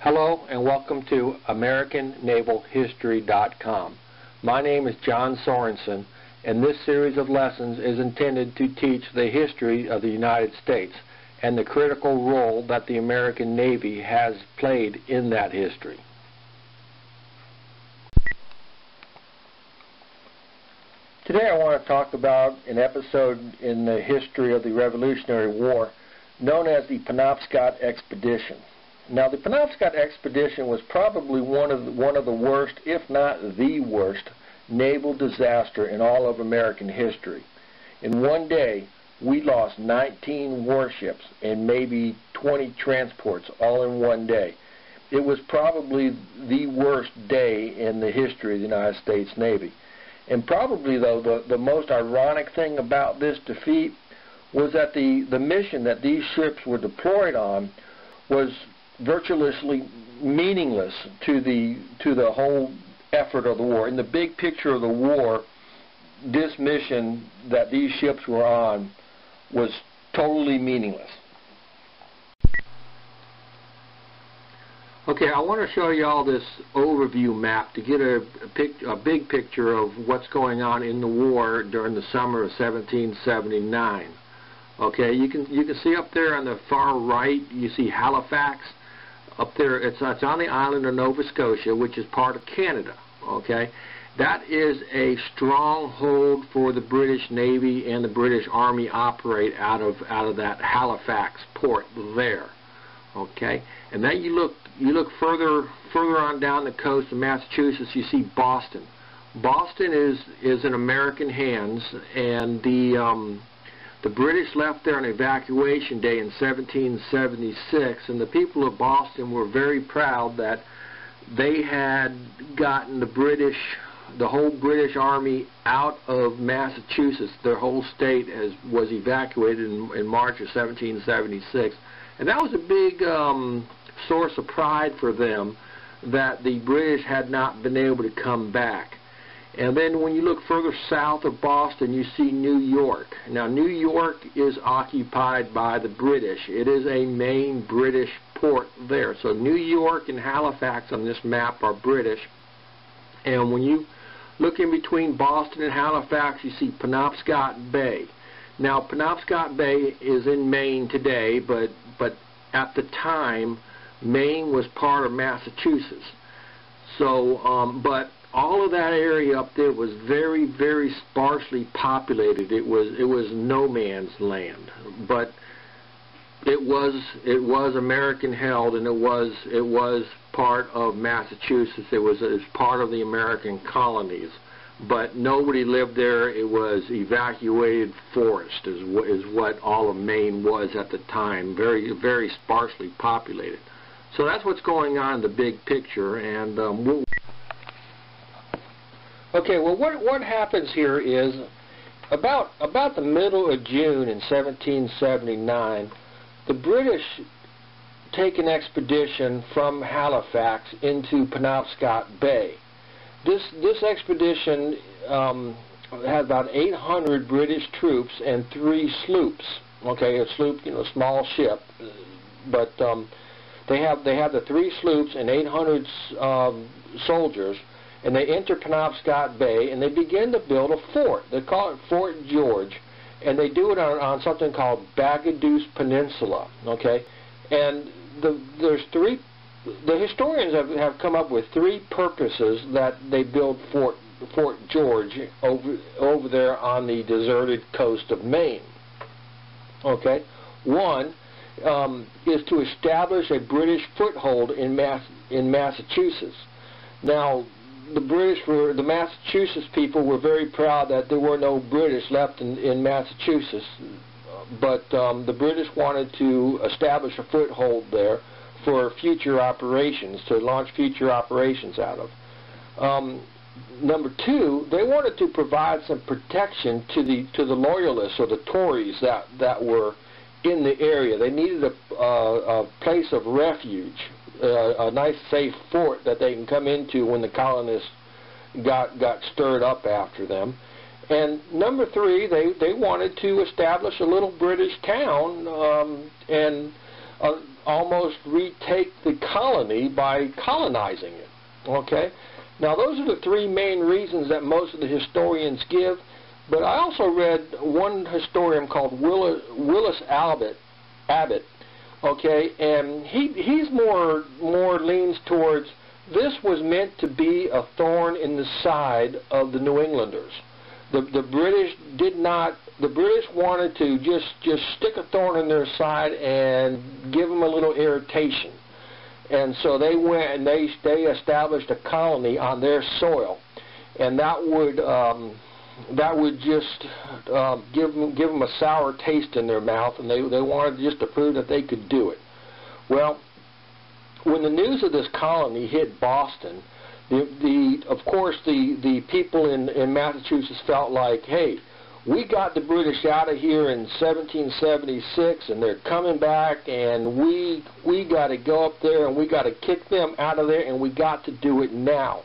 Hello and welcome to AmericanNavalHistory.com. My name is John Sorenson and this series of lessons is intended to teach the history of the United States and the critical role that the American Navy has played in that history. Today I want to talk about an episode in the history of the Revolutionary War known as the Penobscot Expedition. Now the Penobscot Expedition was probably one of the, one of the worst, if not the worst, naval disaster in all of American history. In one day, we lost 19 warships and maybe 20 transports all in one day. It was probably the worst day in the history of the United States Navy. And probably, though, the, the most ironic thing about this defeat was that the, the mission that these ships were deployed on was virtually meaningless to the, to the whole effort of the war. In the big picture of the war, this mission that these ships were on was totally meaningless. Okay, I want to show you all this overview map to get a, a, pic, a, big picture of what's going on in the war during the summer of 1779. Okay, you can you can see up there on the far right, you see Halifax. Up there, it's, it's on the island of Nova Scotia, which is part of Canada. Okay, that is a stronghold for the British Navy and the British Army operate out of out of that Halifax port there. Okay, and then you look you look further further on down the coast of Massachusetts, you see Boston. Boston is is in American hands, and the um, the British left there on evacuation day in 1776, and the people of Boston were very proud that they had gotten the British, the whole British Army out of Massachusetts. Their whole state has, was evacuated in, in March of 1776. And that was a big um, source of pride for them that the British had not been able to come back. And then when you look further south of Boston, you see New York. Now, New York is occupied by the British. It is a main British port there. So New York and Halifax on this map are British. And when you look in between Boston and Halifax, you see Penobscot Bay. Now, Penobscot Bay is in Maine today, but, but at the time, Maine was part of Massachusetts. So, um, but all of that area up there was very, very sparsely populated. It was it was no man's land, but it was it was American held, and it was it was part of Massachusetts. It was it was part of the American colonies, but nobody lived there. It was evacuated forest, is what is what all of Maine was at the time. Very very sparsely populated. So that's what's going on in the big picture, and um, we'll Okay, well, what what happens here is about about the middle of June in 1779, the British take an expedition from Halifax into Penobscot Bay. This this expedition um, had about 800 British troops and three sloops. Okay, a sloop, you know, a small ship, but um, they have they have the three sloops and 800 um, soldiers and they enter Penobscot Bay and they begin to build a fort. They call it Fort George, and they do it on, on something called Bagaduce Peninsula. Okay, and the, there's three. The historians have, have come up with three purposes that they build Fort Fort George over over there on the deserted coast of Maine. Okay, one um, is to establish a British foothold in Mass in Massachusetts. Now, the British were, the Massachusetts people were very proud that there were no British left in, in Massachusetts, but um, the British wanted to establish a foothold there for future operations, to launch future operations out of. Um, number two, they wanted to provide some protection to the to the loyalists or the Tories that that were in the area. They needed a, uh, a place of refuge uh, a nice safe fort that they can come into when the colonists got got stirred up after them. And number three, they they wanted to establish a little British town, um, and uh, almost retake the colony by colonizing it. Okay? Now, those are the three main reasons that most of the historians give, but I also read one historian called Willis, Willis Abbott, Abbott, okay, and he he's more more leans towards this was meant to be a thorn in the side of the New Englanders. The the British did not the British wanted to just just stick a thorn in their side and give them a little irritation. And so they went and they they established a colony on their soil, and that would um, that would just uh, give them give them a sour taste in their mouth, and they they wanted just to prove that they could do it. Well, when the news of this colony hit Boston, the the of course the the people in in Massachusetts felt like, hey, we got the British out of here in 1776 and they're coming back and we we got to go up there and we got to kick them out of there and we got to do it now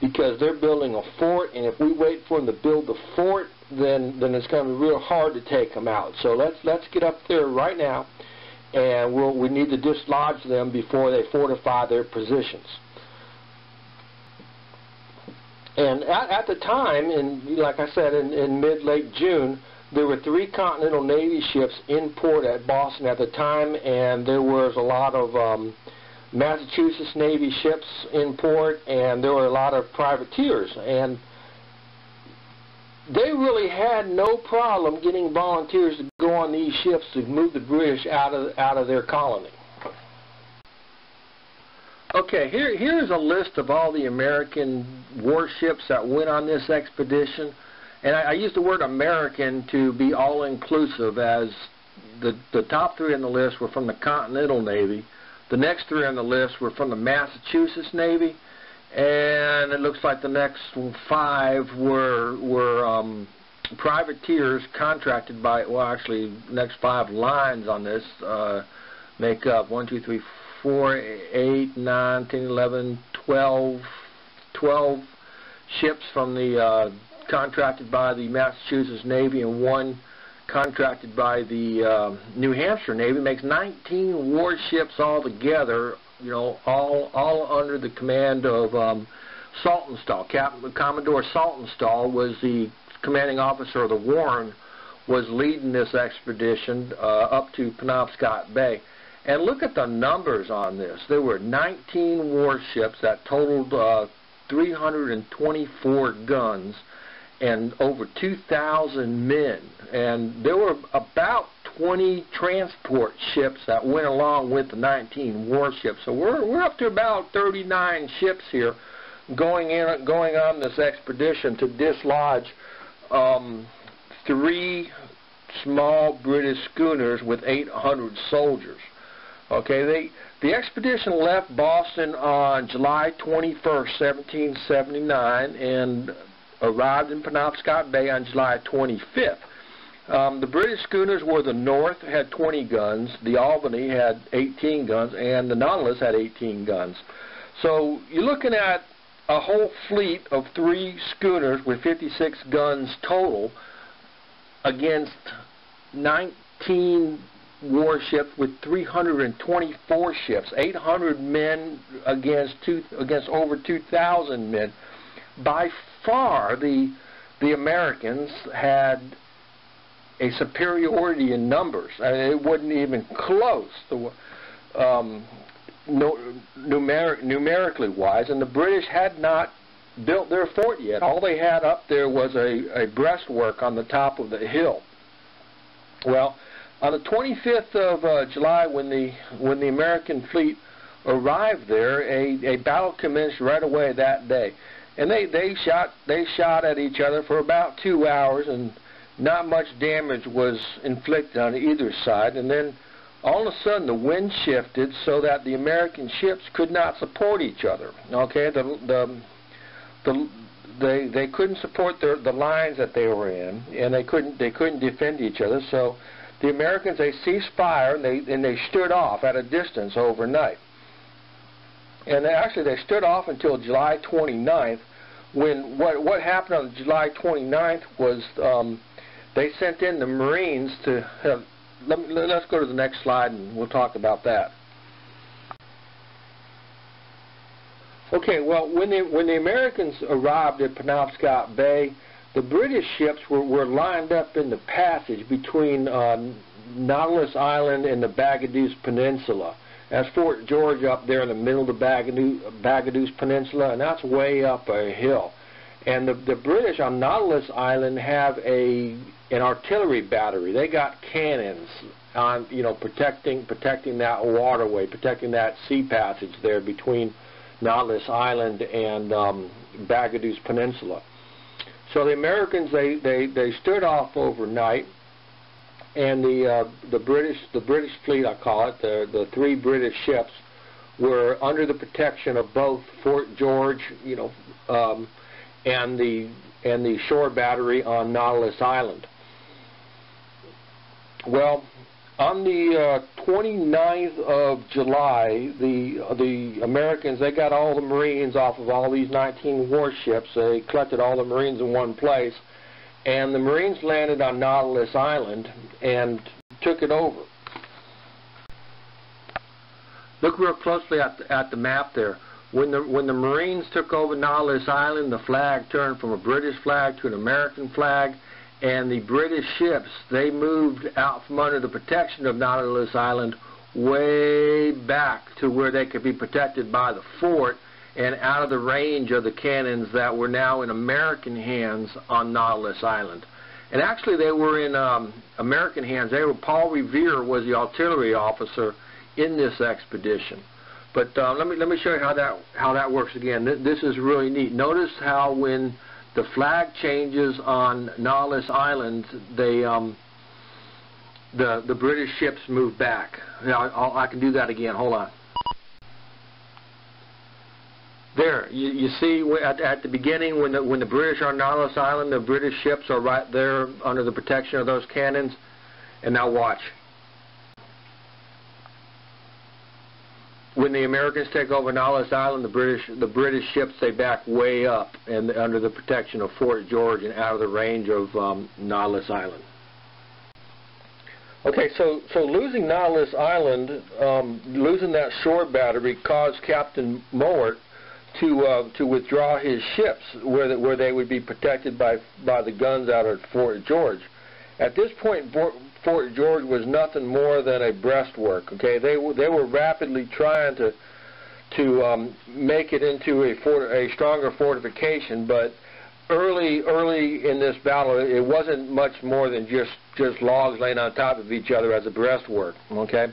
because they're building a fort and if we wait for them to build the fort then then it's going to be real hard to take them out. So let's let's get up there right now and we'll we need to dislodge them before they fortify their positions. And at, at the time, in like I said, in, in mid-late June, there were three Continental Navy ships in port at Boston at the time, and there was a lot of um, Massachusetts Navy ships in port, and there were a lot of privateers. And they really had no problem getting volunteers to go on these ships to move the British out of out of their colony. Okay, here here's a list of all the American warships that went on this expedition, and I, I use the word American to be all-inclusive, as the the top three on the list were from the Continental Navy, the next three on the list were from the Massachusetts Navy, and it looks like the next five were were um, privateers contracted by well actually next five lines on this uh, make up one two three 4, 8, 9, 10, 11, 12, 12 ships from the uh, contracted by the Massachusetts Navy and one contracted by the uh, New Hampshire Navy makes 19 warships altogether, you know, all all under the command of um, Saltonstall. Commodore Saltonstall was the commanding officer of the Warren, was leading this expedition uh, up to Penobscot Bay. And look at the numbers on this. There were 19 warships that totaled uh, 324 guns and over 2,000 men. And there were about 20 transport ships that went along with the 19 warships. So we're, we're up to about 39 ships here going in, going on this expedition to dislodge um, three small British schooners with 800 soldiers. Okay, they the expedition left Boston on July 21st, 1779, and arrived in Penobscot Bay on July 25th. Um, the British schooners were the North had 20 guns, the Albany had 18 guns, and the Nautilus had 18 guns. So you're looking at a whole fleet of three schooners with 56 guns total against 19 warships with 324 ships, 800 men against two, against over 2,000 men. By far, the the Americans had a superiority in numbers. I mean, it wasn't even close. The, um, numeric, numerically wise, and the British had not built their fort yet. All they had up there was a, a breastwork on the top of the hill. Well, on the 25th of uh, July, when the when the American fleet arrived there, a, a battle commenced right away that day, and they they shot they shot at each other for about two hours, and not much damage was inflicted on either side. And then all of a sudden, the wind shifted so that the American ships could not support each other. Okay, the the the they they couldn't support their the lines that they were in, and they couldn't they couldn't defend each other. So the Americans, they ceased fire and they, and they stood off at a distance overnight and they, actually they stood off until July 29th. When what what happened on July 29th was um, they sent in the Marines to. Have, let me, let's go to the next slide and we'll talk about that. Okay, well, when the when the Americans arrived at Penobscot Bay, the British ships were, were lined up in the passage between uh, Nautilus Island and the Bagaduce Peninsula. That's Fort George up there in the middle of the Bagaduce, Peninsula, and that's way up a hill. And the, the British on Nautilus Island have a an artillery battery. They got cannons on, you know, protecting protecting that waterway, protecting that sea passage there between Nautilus Island and um, Bagaduce Peninsula. So the Americans they, they, they stood off overnight, and the uh, the British the British fleet I call it the the three British ships were under the protection of both Fort George, you know, um, and the and the shore battery on Nautilus Island. Well, on the uh, 29th of July, the the Americans they got all the Marines off of all these 19 warships. They collected all the Marines in one place, and the Marines landed on Nautilus Island and took it over. Look real closely at the, at the map there. When the when the Marines took over Nautilus Island, the flag turned from a British flag to an American flag and the British ships, they moved out from under the protection of Nautilus Island way back to where they could be protected by the fort and out of the range of the cannons that were now in American hands on Nautilus Island. And actually they were in um, American hands. They were, Paul Revere was the artillery officer in this expedition. But uh, let me let me show you how that how that works again. This is really neat. Notice how when the flag changes on Nautilus Island, they um, the the British ships move back. Now I'll, I can do that again. Hold on. There, you, you see at, at the beginning when the when the British are on Nautilus Island, the British ships are right there under the protection of those cannons. And now watch. when the Americans take over Nautilus Island, the British the British ships they back way up and under the protection of Fort George and out of the range of um, Nautilus Island. Okay, so so losing Nautilus Island, um, losing that shore battery caused Captain Mowat to uh, to withdraw his ships where the, where they would be protected by by the guns out at Fort George. At this point, Fort George was nothing more than a breastwork. Okay, they were they were rapidly trying to to um, make it into a fort, a stronger fortification, but early early in this battle, it wasn't much more than just just logs laying on top of each other as a breastwork. Okay,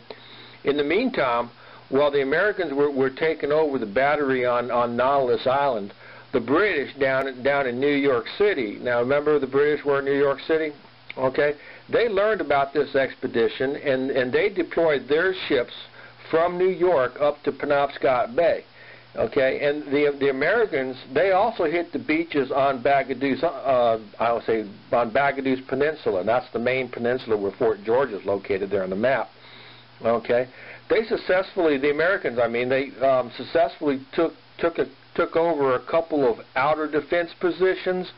in the meantime, while the Americans were, were taking over the battery on on Nautilus Island, the British down down in New York City. Now, remember the British were in New York City. Okay, they learned about this expedition and, and they deployed their ships from New York up to Penobscot Bay. Okay, and the the Americans they also hit the beaches on Bagaduce. Uh, I would say on Bagaduce Peninsula. And that's the main peninsula where Fort George is located there on the map. Okay, they successfully the Americans. I mean, they um, successfully took took a, took over a couple of outer defense positions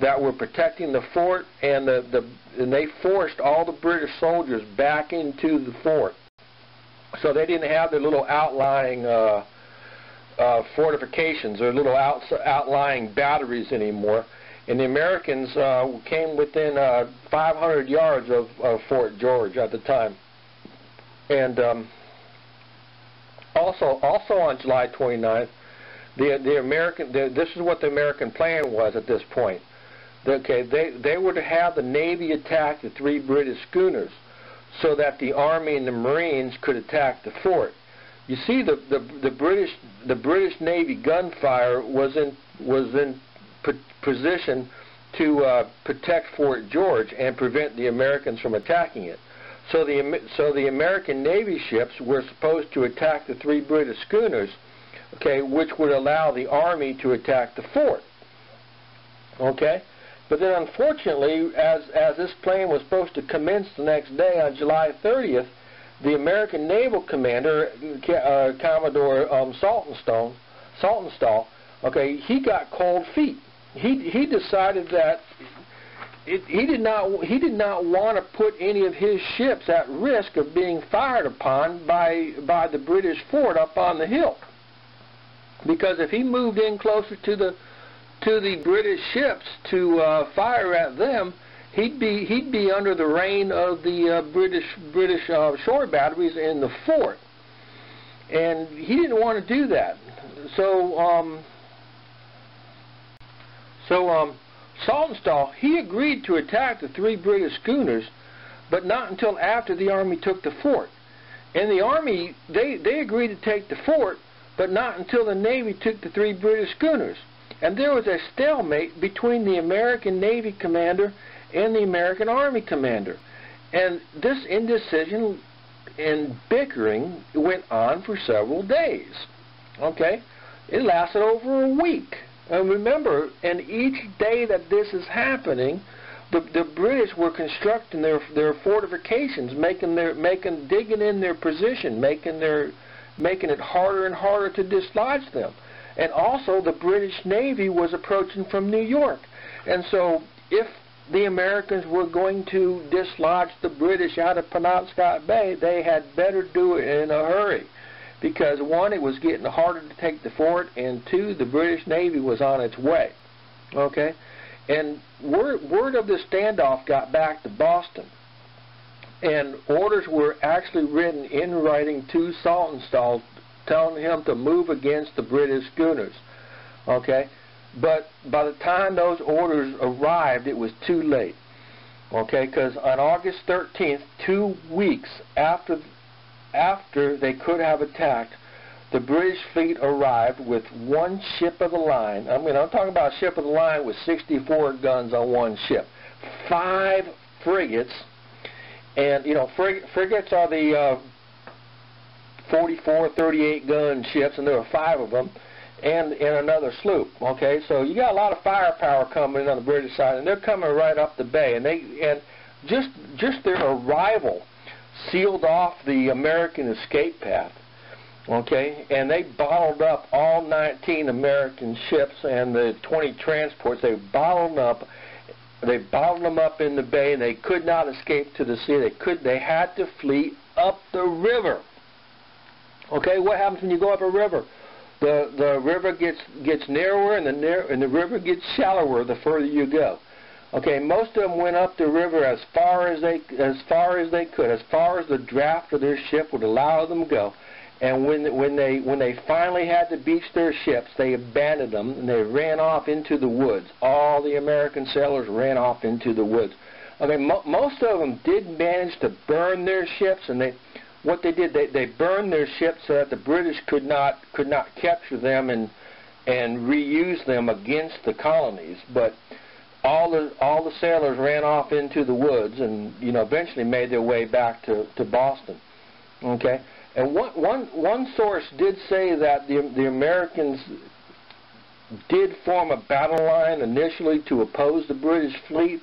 that were protecting the fort, and the, the and they forced all the British soldiers back into the fort. So they didn't have their little outlying uh, uh, fortifications or little out, outlying batteries anymore. And the Americans uh, came within uh, 500 yards of, of Fort George at the time. And um, also, also on July 29th, the the American the, this is what the American plan was at this point. Okay, they, they were to have the Navy attack the three British schooners so that the Army and the Marines could attack the fort. You see, the, the, the British the British Navy gunfire was in was in position to uh, protect Fort George and prevent the Americans from attacking it. So the so the American Navy ships were supposed to attack the three British schooners, okay, which would allow the Army to attack the fort. Okay. But then unfortunately, as, as this plane was supposed to commence the next day on July 30th, the American naval commander, uh, Commodore um, Saltonstone, Saltonstall, okay, he got cold feet. He he decided that it, he did not he did not want to put any of his ships at risk of being fired upon by by the British fort up on the hill. because if he moved in closer to the to the British ships to uh, fire at them, he'd be he'd be under the reign of the uh, British British uh, shore batteries in the fort, and he didn't want to do that. So um, so um, Saltonstall he agreed to attack the three British schooners, but not until after the army took the fort. And the army they they agreed to take the fort, but not until the navy took the three British schooners. And there was a stalemate between the American Navy commander and the American Army commander. And this indecision and bickering went on for several days. Okay? It lasted over a week. And remember, and each day that this is happening, the the British were constructing their their fortifications, making their making digging in their position, making their making it harder and harder to dislodge them. And also the British Navy was approaching from New York. And so if the Americans were going to dislodge the British out of Penobscot Bay, they had better do it in a hurry. Because one, it was getting harder to take the fort, and two, the British Navy was on its way. Okay? And word, word of the standoff got back to Boston. And orders were actually written in writing to Saltonstall telling him to move against the British schooners. Okay? But by the time those orders arrived, it was too late. Okay, because on August 13th, two weeks after after they could have attacked, the British fleet arrived with one ship of the line. I mean, I'm talking about a ship of the line with 64 guns on one ship, five frigates, and you know, frig frigates are the uh, 44, 38 gun ships, and there were five of them and in another sloop. Okay, so you got a lot of firepower coming in on the British side, and they're coming right up the bay, and they and just just their arrival sealed off the American escape path. Okay, and they bottled up all 19 American ships and the 20 transports. They bottled up. They bottled them up in the bay, and they could not escape to the sea. They could. They had to flee up the river. Okay, what happens when you go up a river? the the river gets gets narrower and the narrow, and the river gets shallower the further you go. Okay, most of them went up the river as far as they as far as they could, as far as the draft of their ship would allow them to go. And when when they when they finally had to beach their ships, they abandoned them and they ran off into the woods. All the American sailors ran off into the woods. Okay, mo most of them did manage to burn their ships, and they what they did, they, they burned their ships so that the British could not could not capture them and and reuse them against the colonies. But all the all the sailors ran off into the woods and you know eventually made their way back to, to Boston. Okay, and one one one source did say that the the Americans did form a battle line initially to oppose the British fleet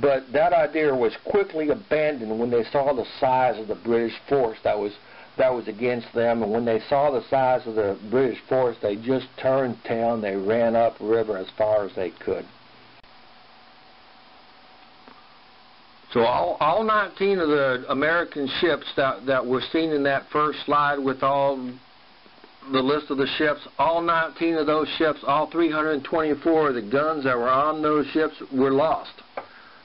but that idea was quickly abandoned when they saw the size of the British force that was that was against them. And when they saw the size of the British force, they just turned tail and they ran upriver as far as they could. So all, all 19 of the American ships that, that were seen in that first slide with all the list of the ships, all 19 of those ships, all 324 of the guns that were on those ships were lost.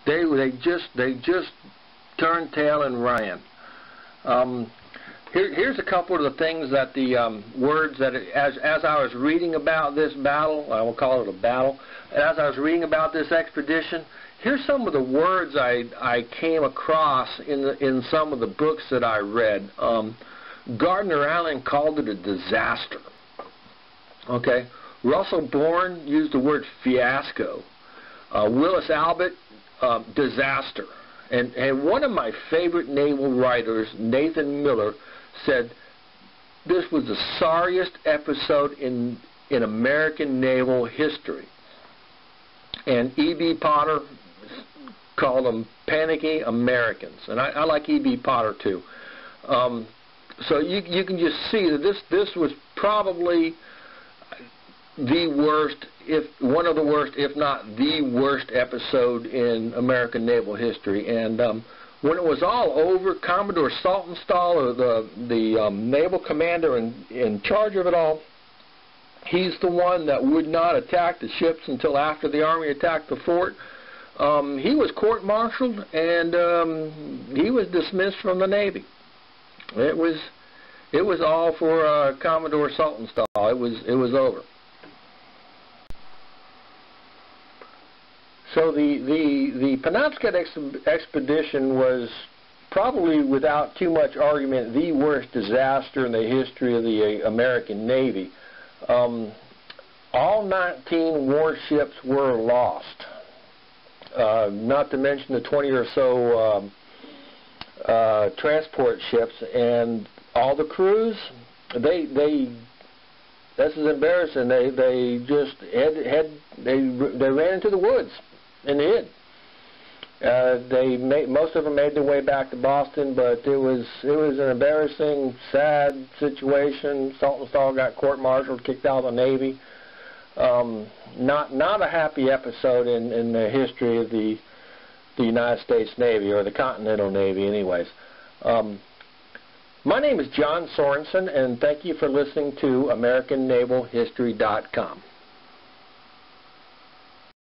They they just they just turned tail and ran. Um, here, here's a couple of the things that the um, words that it, as as I was reading about this battle, I will call it a battle. As I was reading about this expedition, here's some of the words I I came across in the, in some of the books that I read. Um, Gardner Allen called it a disaster. Okay, Russell Bourne used the word fiasco. Uh, Willis Abbott uh, disaster. And, and one of my favorite naval writers, Nathan Miller, said this was the sorriest episode in, in American naval history. And E.B. Potter called them panicky Americans. And I, I like E.B. Potter too. Um, so you, you can just see that this, this was probably the worst, if one of the worst, if not the worst episode in American naval history. And um, when it was all over, Commodore Saltonstall, or the the um, naval commander in in charge of it all, He's the one that would not attack the ships until after the Army attacked the fort. Um, he was court-martialed and um, he was dismissed from the Navy. It was it was all for uh, Commodore Saltonstall. It was it was over. So the the the Penobscot ex expedition was probably without too much argument the worst disaster in the history of the uh, American Navy. Um, all 19 warships were lost. Uh, not to mention the 20 or so um, uh, transport ships and all the crews. They they this is embarrassing. They they just had had they they ran into the woods and hid. Uh, they made most of them made their way back to Boston, but it was it was an embarrassing, sad situation. Saltonstall got court-martialed, kicked out of the Navy. Um, not not a happy episode in in the history of the the United States Navy or the Continental Navy, anyways. Um, my name is John Sorenson, and thank you for listening to AmericanNavalHistory.com.